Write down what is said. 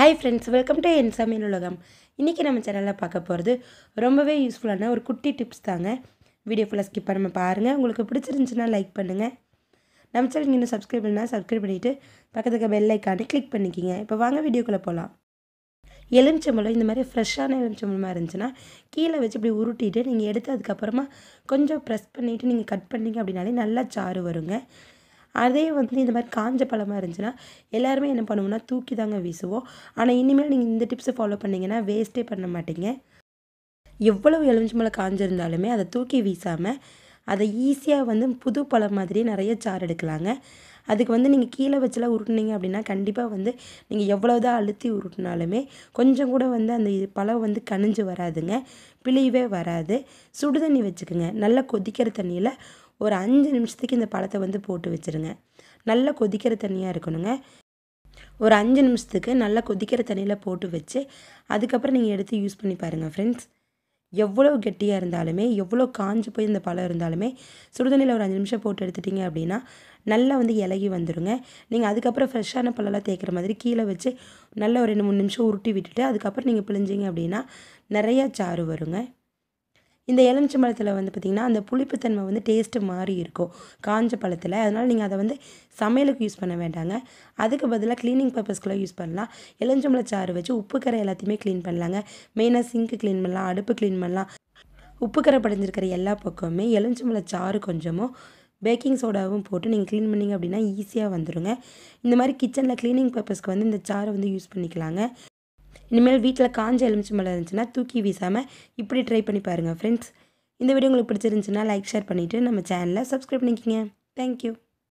Hi friends welcome to என் சமையல் உலகம் இன்றைக்கி நம்ம சேனலில் பார்க்க போகிறது ரொம்பவே யூஸ்ஃபுல்லான ஒரு குட்டி டிப்ஸ் தாங்க. வீடியோ ஃபுல்லாக ஸ்கிப் பண்ணாமல் பாருங்கள் உங்களுக்கு பிடிச்சிருந்துச்சுன்னா லைக் பண்ணுங்கள் நம்ம சேனல் இன்னும் சப்ஸ்கிரைப் பண்ணால் சப்ஸ்கிரைப் பண்ணிவிட்டு பக்கத்துக்கு பெல் ஐக்கானு கிளிக் பண்ணிக்கிங்க. இப்போ வாங்க வீடியோக்குள்ளே போகலாம் எலுமிச்சம்பழம் இந்த மாதிரி ஃப்ரெஷ்ஷான எலுமிச்சம்பழமாக இருந்துச்சுன்னா கீழே வச்சு இப்படி உருட்டிட்டு நீங்கள் எடுத்து அதுக்கப்புறமா கொஞ்சம் ப்ரெஸ் பண்ணிவிட்டு நீங்கள் கட் பண்ணிங்க அப்படின்னாலே நல்லா சாறு வருங்க. அதே வந்து இந்த மாதிரி காஞ்ச பழமாக இருந்துச்சுன்னா எல்லாருமே என்ன பண்ணுவோம்னா தூக்கி தாங்க வீசுவோம். ஆனால் இனிமேல் நீங்கள் இந்த டிப்ஸை ஃபாலோ பண்ணிங்கன்னா வேஸ்ட்டே பண்ண மாட்டீங்க. எவ்வளவு எலுமிச்சம்பழம் காஞ்சிருந்தாலுமே அதை தூக்கி வீசாமல் அதை ஈஸியாக வந்து புது பழம் மாதிரி நிறைய சாறு எடுக்கலாங்க. அதுக்கு வந்து நீங்கள் கீழே வச்சுலாம் உருட்டுனீங்க அப்படின்னா கண்டிப்பாக வந்து நீங்கள் எவ்வளோதான் அழுத்தி உருட்டினாலுமே கொஞ்சம் கூட வந்து அந்த பழம் வந்து கனிஞ்சு வராதுங்க. பிழியவே வராது. சுடுதண்ணி வச்சுக்கோங்க. நல்லா கொதிக்கிற தண்ணியில் ஒரு அஞ்சு நிமிஷத்துக்கு இந்த பழத்தை வந்து போட்டு வச்சுருங்க. நல்லா கொதிக்கிற தண்ணியாக இருக்கணுங்க. ஒரு அஞ்சு நிமிஷத்துக்கு நல்லா கொதிக்கிற தண்ணியில் போட்டு வச்சு அதுக்கப்புறம் நீங்கள் எடுத்து யூஸ் பண்ணி பாருங்கள் ஃப்ரெண்ட்ஸ் எவ்வளோ கெட்டியாக இருந்தாலுமே எவ்வளோ காஞ்சி போய் இந்த பழம் இருந்தாலுமே சுடுதண்ணியில் ஒரு அஞ்சு நிமிஷம் போட்டு எடுத்துட்டிங்க அப்படின்னா நல்லா வந்து இலகி வந்துடுங்க நீங்கள் அதுக்கப்புறம் ஃப்ரெஷ்ஷான பழம்லாம் தேய்க்கிற மாதிரி கீழே வச்சு நல்லா ஒரு ரெண்டு மூணு நிமிஷம் உருட்டி விட்டுட்டு அதுக்கப்புறம் நீங்கள் பிழிஞ்சிங்க அப்படின்னா நிறையா சாறு வருங்க. இந்த எலுமிச்சம்பழத்தில் வந்து பார்த்திங்கன்னா அந்த புளிப்புத்தன்மை வந்து டேஸ்ட்டு மாறி இருக்கும். காஞ்ச பழத்தில். அதனால் நீங்கள் அதை வந்து சமையலுக்கு யூஸ் பண்ண வேண்டாங்க. அதுக்கு பதிலாக க்ளீனிங் பர்பஸ்க்குலாம் யூஸ் பண்ணலாம். எலுமிச்சம்பழ சாறு வச்சு உப்புக்கரை எல்லாத்தையுமே க்ளீன் பண்ணலாங்க. மெயினாக சிங்க்கு க்ளீன் பண்ணலாம் அடுப்பு க்ளீன் பண்ணலாம். உப்புக்கரை படைஞ்சிருக்கிற எல்லா பக்கமுமே எலுமிச்சம்பழ சாறு கொஞ்சமும் பேக்கிங் சோடாவும் போட்டு நீங்கள் க்ளீன் பண்ணிங்க அப்படின்னா ஈஸியாக வந்துடுங்க இந்த மாதிரி கிச்சனில் க்ளீனிங் பர்பஸ்க்கு வந்து இந்த சாரை வந்து யூஸ் பண்ணிக்கலாங்க. இனிமேல் வீட்டில் காஞ்ச எலுமிச்சம்பழம் இருந்துச்சுன்னா தூக்கி வீசாமல் இப்படி ட்ரை பண்ணி பாருங்கள் ஃப்ரெண்ட்ஸ் இந்த வீடியோ உங்களுக்கு பிடிச்சிருந்துச்சுன்னா லைக் ஷேர் பண்ணிவிட்டு நம்ம சேனலை சப்ஸ்கிரைப் பண்ணிக்கோங்க. தேங்க்யூ